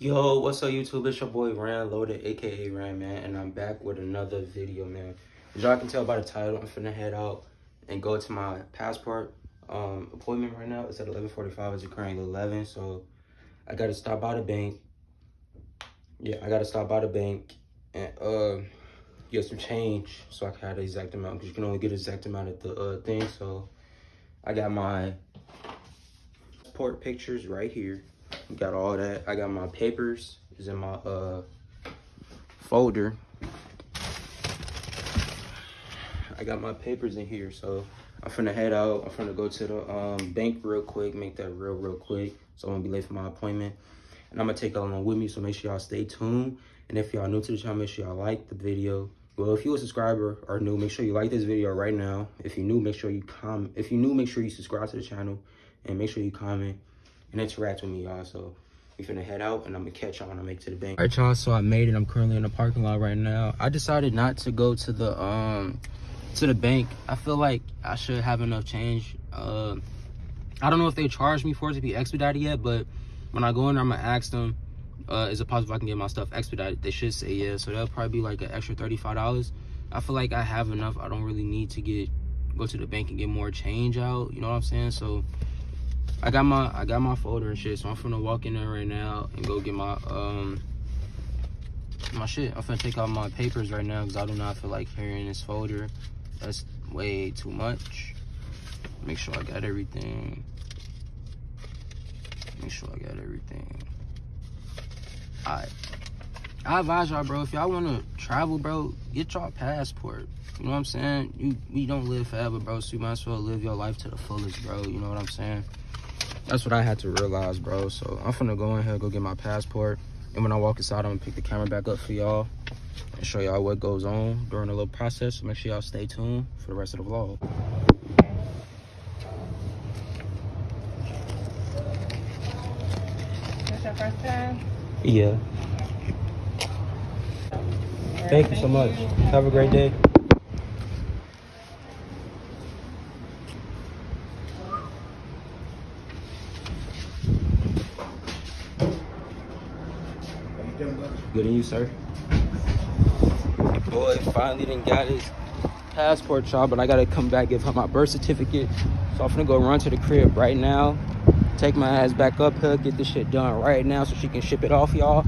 Yo, what's up YouTube? It's your boy Ran Loading, aka Ran Man, and I'm back with another video, man. As y'all can tell by the title, I'm finna head out and go to my passport um, appointment right now. It's at 11:45. It's currently 11, so I gotta stop by the bank. Yeah, I gotta stop by the bank and uh, get some change so I can have the exact amount because you can only get the exact amount at the uh, thing. So I got my passport pictures right here. Got all that. I got my papers is in my uh folder. I got my papers in here, so I'm finna head out. I'm finna go to the um, bank real quick, make that real, real quick. So I'm gonna be late for my appointment. And I'm gonna take along with me, so make sure y'all stay tuned. And if y'all new to the channel, make sure y'all like the video. Well, if you a subscriber or new, make sure you like this video right now. If you new, make sure you comment. If you new, make sure you subscribe to the channel and make sure you comment and interact with me, y'all. So we finna head out and I'm gonna catch y'all when I make to the bank. All right, y'all, so I made it. I'm currently in the parking lot right now. I decided not to go to the um to the bank. I feel like I should have enough change. Uh, I don't know if they charged me for it to be expedited yet, but when I go in there, I'm gonna ask them, uh, is it possible I can get my stuff expedited? They should say yeah, so that'll probably be like an extra $35. I feel like I have enough. I don't really need to get go to the bank and get more change out. You know what I'm saying? So I got my I got my folder and shit, so I'm finna walk in there right now and go get my um my shit. I'm finna take out my papers right now because I do not feel like carrying this folder. That's way too much. Make sure I got everything. Make sure I got everything. Alright. I advise y'all, bro, if y'all wanna travel, bro, get y'all passport. You know what I'm saying? You we don't live forever, bro, so you might as well live your life to the fullest, bro. You know what I'm saying? That's what I had to realize, bro. So I'm finna go in here, go get my passport. And when I walk inside, I'm gonna pick the camera back up for y'all and show y'all what goes on during the little process. So make sure y'all stay tuned for the rest of the vlog. Your first time? Yeah. Thank you so much. Have a great day. Good and you, sir? Boy, finally didn't got his passport, y'all, but I gotta come back, give her my birth certificate. So I'm gonna go run to the crib right now, take my ass back up here, get this shit done right now so she can ship it off, y'all.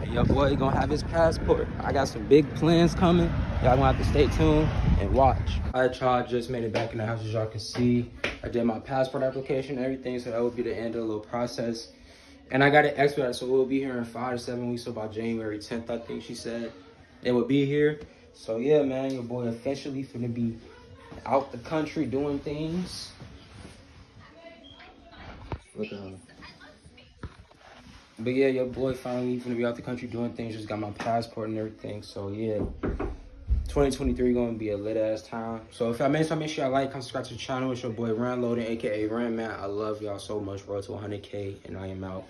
And your boy gonna have his passport. I got some big plans coming. Y'all gonna have to stay tuned and watch. All right, y'all, just made it back in the house as y'all can see. I did my passport application and everything, so that would be the end of the little process. And I got it expedited, so we'll be here in five to seven weeks, so about January 10th, I think she said. It will be here. So yeah, man, your boy officially finna be out the country doing things. Look at her. Uh, but yeah, your boy finally finna be out the country doing things. Just got my passport and everything. So yeah, 2023 gonna be a lit ass time. So if y'all made so make sure y'all like, comment, subscribe to the channel. It's your boy Ran Loading, aka Ran Man. I love y'all so much. Road to 100k, and I am out.